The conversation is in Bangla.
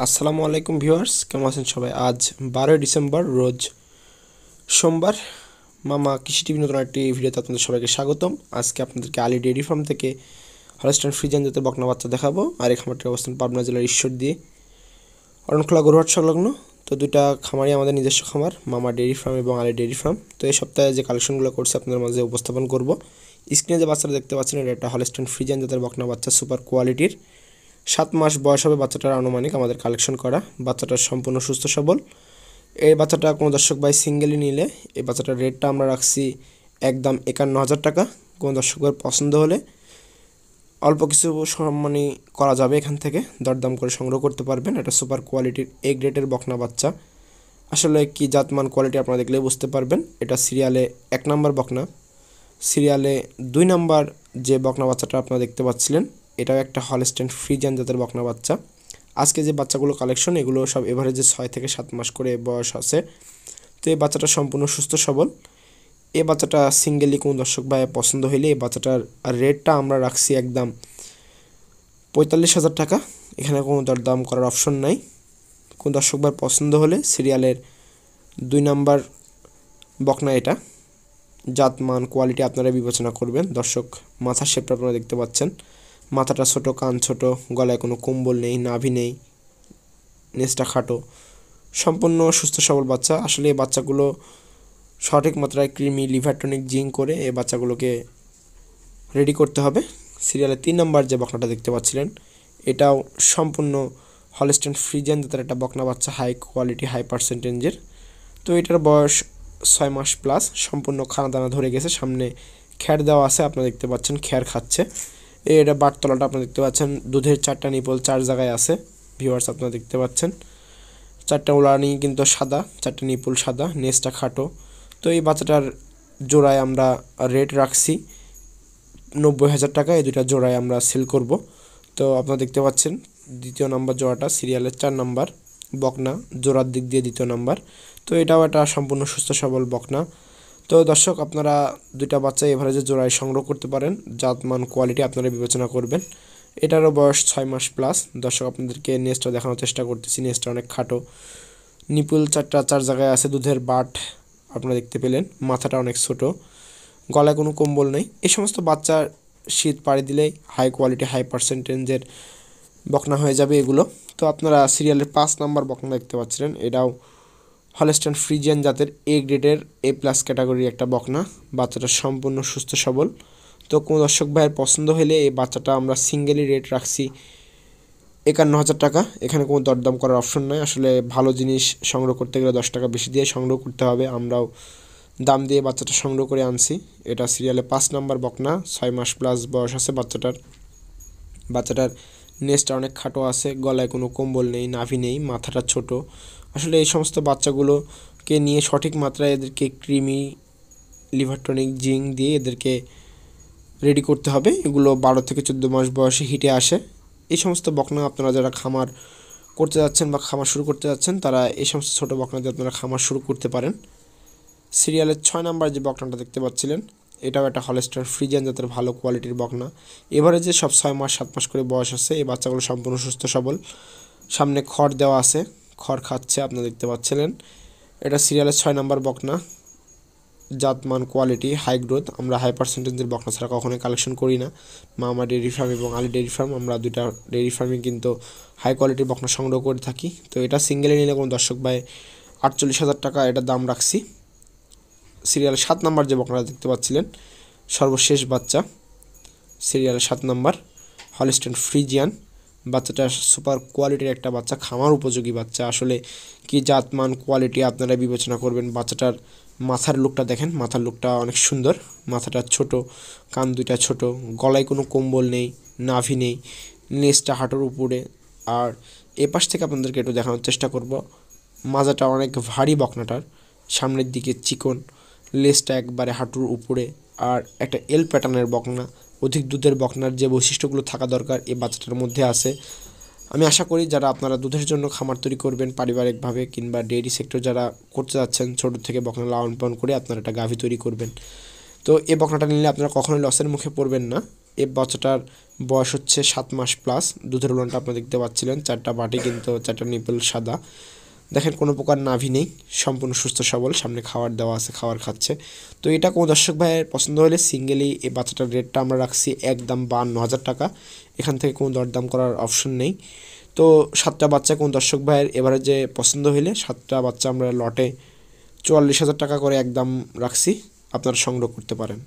আসসালামু আলাইকুম ভিউয়ার্স, কেমন আছেন সবাই? আজ বারোই ডিসেম্বর, রোজ সোমবার। মামা কৃষি টিভি নতুন একটি ভিডিওতে আপনাদের সবাইকে স্বাগতম। আজকে আপনাদেরকে আলি ডেয়ারি ফার্ম থেকে হলস্টাইন ফ্রিজান জাতের বকনা বাচ্চা দেখাবো। আর এই খামারটির অবস্থান পাবনা জেলার ঈশ্বর দিয়ে। অরণখোলা গরুহাট সংলগ্ন। তো দুইটা খামারই আমাদের নিজস্ব খামার, মামা ডেয়ারি ফার্ম এবং আলি ডেয়ারি ফার্ম। তো এই সপ্তাহে যে কালেকশনগুলো করছে, আপনাদের মাঝে উপস্থাপন করব। স্ক্রিনে যে বাচ্চাটা দেখতে পাচ্ছেন, এটা একটা হলস্টাইন ফ্রিজান জাতের বকনা বাচ্চা, সুপার কোয়ালিটির। সাত মাস বয়স হবে বাচ্চাটার আনুমানিক আমাদের কালেকশন করা। বাচ্চাটার সম্পূর্ণ সুস্থ, সবল। এই বাচ্চাটা কোনো দর্শক ভাই সিঙ্গেলি নিলে, এই বাচ্চাটার রেটটা আমরা রাখছি একদম একান্ন হাজার টাকা। কোনো দর্শক ভাই পছন্দ হলে অল্প কিছু সম্মানী করা যাবে এখান থেকে। দরদাম করে সংগ্রহ করতে পারবেন। এটা সুপার কোয়ালিটির এ গ্রেডের বকনা বাচ্চা। আসলে কি জাতমান কোয়ালিটি আপনারা দেখলে বুঝতে পারবেন। এটা সিরিয়ালে এক নাম্বার বকনা। সিরিয়ালে দুই নাম্বার যে বকনা বাচ্চাটা আপনারা দেখতে পাচ্ছিলেন এটাও একটা হলস্টেন ফ্রিজান জাতের বকনা বাচ্চা। আজকে যে বাচ্চাগুলো কালেকশন এগুলো সব এভারেজে ছয় থেকে সাত মাস করে বয়স আছে। তো এই বাচ্চাটা সম্পূর্ণ সুস্থ, সবল। এই বাচ্চাটা সিঙ্গেলি কোনো দর্শক ভাই পছন্দ হইলে এই বাচ্চাটার রেটটা আমরা রাখছি একদম পঁয়তাল্লিশ হাজার টাকা। এখানে কোনো দরদাম করার অপশন নাই। কোন দর্শক ভাই পছন্দ হলে সিরিয়ালের দুই নাম্বার বকনা এটা। জাত, মান কোয়ালিটি আপনারা বিবেচনা করবেন। দর্শক, মাথার শেপটা আপনারা দেখতে পাচ্ছেন। মাথাটা ছোট, কান ছোট, গলায় কোনো কম্বল নেই, নাভি নেই, নেসটা খাটো। সম্পূর্ণ সুস্থ, সবল বাচ্চা। আসলে এই বাচ্চাগুলো সঠিক মাত্রায় ক্রিমি লিভারটনিক জিং করে এই বাচ্চাগুলোকে রেডি করতে হবে। সিরিয়ালের তিন নম্বর যে বকনাটা দেখতে পাচ্ছিলেন, এটাও সম্পূর্ণ হলস্টেন ফ্রিজেন তার একটা বকনা বাচ্চা, হাই কোয়ালিটি, হাই পার্সেন্টেজের। তো এটার বয়স ছয় মাস প্লাস, সম্পূর্ণ খানা দানা ধরে গেছে। সামনে খ্যার দেওয়া আছে, আপনারা দেখতে পাচ্ছেন, খ্যার খাচ্ছে। এটা বাটতলাটা আপনারা দেখতে পাচ্ছেন। দুধের চারটা নিপল চার জায়গায় আছে। ভিউয়ার্স আপনারা দেখতে পাচ্ছেন। চারটা উলানি কিন্তু সাদা, চারটা নিপুল সাদা, নেসটা খাটো। তো এই বাচ্চাটার জোড়ায় আমরা রেট রাখছি নব্বই হাজার টাকা। এই দুটা জোড়ায় আমরা সেল করব। তো আপনারা দেখতে পাচ্ছেন, দ্বিতীয় নাম্বার জোড়াটা সিরিয়ালের চার নাম্বার। বকনা, জোড়ার দিক দিয়ে দ্বিতীয় নাম্বার। তো এটাও একটা সম্পূর্ণ সুস্থ সবল বকনা। তো দর্শক, আপনারা দুইটা বাচ্চা এভারেজে জোড়ায় সংগ্রহ করতে পারেন। জাতমান কোয়ালিটি আপনারা বিবেচনা করবেন। এটারও বয়স ছয় মাস প্লাস দর্শক, আপনাদেরকে নেস্টটা দেখানোর চেষ্টা করতেছি। নেস্টটা অনেক খাটো। নিপুল চারটা, চার জায়গায় আছে দুধের বাট আপনারা দেখতে পেলেন। মাথাটা অনেক ছোট। গলায় কোনো কম্বল নেই। এই সমস্ত বাচ্চার শীত পাড়ি দিলেই হাই কোয়ালিটি হাই পার্সেন্টেজের বকনা হয়ে যাবে এগুলো। তো আপনারা সিরিয়ালের পাঁচ নাম্বার বকনা দেখতে পাচ্ছিলেন। এটাও হলেস্টান ফ্রিজিয়ান জাতের এ গ্রেডের এ প্লাস ক্যাটাগরির একটা বকনা। বাচ্চাটা সম্পূর্ণ সুস্থ, সবল। তো কোনো দর্শক ভাইয়ের পছন্দ হলে এই বাচ্চাটা আমরা সিঙ্গেলি রেট রাখছি একান্ন হাজার টাকা। এখানে কোনো দরদাম করার অপশন নয় আসলে ভালো জিনিস সংগ্রহ করতে গেলে দশ টাকা বেশি দিয়ে সংগ্রহ করতে হবে। আমরাও দাম দিয়ে বাচ্চাটা সংগ্রহ করে আনছি। এটা সিরিয়ালে পাঁচ নাম্বার বকনা। ছয় মাস প্লাস বয়স আছে বাচ্চাটার। বাচ্চাটার নেসটা অনেক খাটো আছে। গলায় কোনো কম্বল নেই, নাভি নেই, মাথাটা ছোট। আসলে এই সমস্ত বাচ্চাগুলোকে নিয়ে সঠিক মাত্রায় এদেরকে ক্রিমি লিভারটনিক জিং দিয়ে এদেরকে রেডি করতে হবে। এগুলো বারো থেকে চোদ্দ মাস বয়সে হিটে আসে। এই সমস্ত বকনা আপনারা যারা খামার করতে যাচ্ছেন বা খামার শুরু করতে যাচ্ছেন, তারা এই সমস্ত ছোটো বকনা দিয়ে আপনারা খামার শুরু করতে পারেন। সিরিয়ালের ছয় নাম্বার যে বকনাটা দেখতে পাচ্ছিলেন, এটাও একটা হলেস্টার ফ্রিজিয়ান জাতের ভালো কোয়ালিটির বকনা। এবারে যে সব ছয় মাস, সাত মাস করে বয়স আছে। এই বাচ্চাগুলো সম্পূর্ণ সুস্থ, সবল। সামনে খড় দেওয়া আছে। খড় খাচ্ছে আপনারা দেখতে পাচ্ছিলেন। এটা সিরিয়ালের ছয় নাম্বার বকনা। জাতমান কোয়ালিটি হাই গ্রোথ আমরা হাই পার্সেন্টেজের বকনা ছাড়া কখনোই কালেকশন করি না। মামা ডেয়ারি ফার্ম এবং আলি ডেয়ারি ফার্ম আমরা দুইটা ডেয়ারি ফার্মে কিন্তু হাই কোয়ালিটির বকনা সংগ্রহ করে থাকি। তো এটা সিঙ্গেলে নিলে কোনো দর্শক ভাই আটচল্লিশ হাজার টাকা এটার দাম রাখছি। সিরিয়াল সাত নাম্বার যে বকনাটা দেখতে পাচ্ছিলেন, সর্বশেষ বাচ্চা। সিরিয়াল সাত নাম্বার হলিস্টেন ফ্রিজিয়ান বাচ্চাটা সুপার কোয়ালিটির একটা বাচ্চা খামার উপযোগী বাচ্চা। আসলে কি জাতমান কোয়ালিটি আপনারা বিবেচনা করবেন। বাচ্চাটার মাথার লুকটা দেখেন, মাথার লুকটা অনেক সুন্দর। মাথাটা ছোট, কান দুইটা ছোট, গলায় কোনো কম্বল নেই, নাভি নেই নেসটা হাঁটুর উপরে। আর এ পাশ থেকে আপনাদেরকে একটু দেখানোর চেষ্টা করব। মাজাটা অনেক ভারী বকনাটার, সামনের দিকে চিকন লেসটা একবারে হাঁটুর উপরে। আর একটা এল প্যাটার্নের বকনা অধিক দুধের বকনার যে বৈশিষ্ট্যগুলো থাকা দরকার এই বাচ্চাটার মধ্যে আছে। আমি আশা করি যারা আপনারা দুধের জন্য খামার তৈরি করবেন, পারিবারিকভাবে কিংবা ডেয়ারি সেক্টর যারা করতে যাচ্ছেন, ছোটো থেকে বকনা লালন পালন করে আপনারা একটা গাভী তৈরি করবেন। তো এই বকনাটা নিলে আপনারা কখনোই লসের মুখে পড়বেন না। এ বাচ্চাটার বয়স হচ্ছে সাত মাস প্লাস দুধের উলানটা আপনারা দেখতে পাচ্ছিলেন, চারটা বাটি কিন্তু, চারটা নিপল সাদা। দেখেন কোনো প্রকার নাভি নেই, সম্পূর্ণ সুস্থ সবল, সামনে খাওয়ার দেওয়া আছে, খাওয়ার খাচ্ছে। তো এটা কোনো দর্শক ভাইয়ের পছন্দ হলে সিঙ্গেলি এই বাচ্চাটার রেটটা আমরা রাখছি একদম বান্ন হাজার টাকা। এখান থেকে কোনো দরদাম করার অপশন নেই। তো সাতটা বাচ্চা কোন দর্শক ভাইয়ের এবারে যে পছন্দ হইলে সাতটা বাচ্চা আমরা লটে চুয়াল্লিশ হাজার টাকা করে একদম রাখছি, আপনারা সংগ্রহ করতে পারেন।